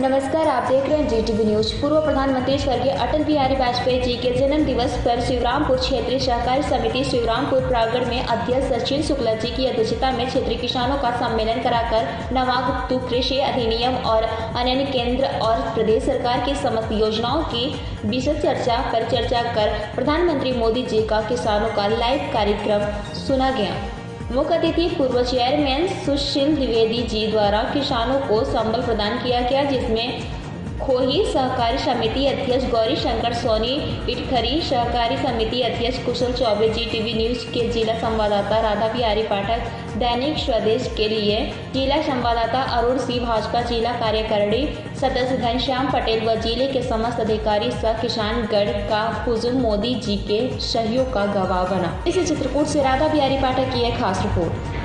नमस्कार, आप देख रहे हैं जी टीवी न्यूज़ पूर्व प्रधानमंत्री स्वर्गीय अटल बिहारी वाजपेयी जी के जन्म दिवस पर शिवरामपुर क्षेत्रीय सहकारी समिति शिवरामपुर प्रागढ़ में अध्यक्ष सचिन शुक्ला जी की अध्यक्षता में क्षेत्रीय किसानों का सम्मेलन कराकर नवागतु कृषि अधिनियम और अन्य केंद्र और प्रदेश सरकार की समस्त योजनाओं की विशेष चर्चा पर चर्चा कर प्रधानमंत्री मोदी जी का किसानों का लाइव कार्यक्रम सुना गया। मुख्य अतिथि पूर्व चेयरमैन सुशील द्विवेदी जी द्वारा किसानों को संबल प्रदान किया गया, जिसमें खोही सहकारी समिति अध्यक्ष गौरी शंकर सोनी इटखरी सहकारी समिति अध्यक्ष कुशल चौबे जी टीवी न्यूज़ के जिला संवाददाता राधा बिहारी पाठक, दैनिक स्वदेश के लिए जिला संवाददाता अरुण सिंह, भाजपा जिला कार्यकारिणी सदस्य घनश्याम पटेल व ज़िले के समस्त अधिकारी सह किसानगढ़ का हुजूम मोदी जी के सहयोग का गवाह बना। इसी चित्रकूट से राधा बिहारी पाठक की एक खास रिपोर्ट।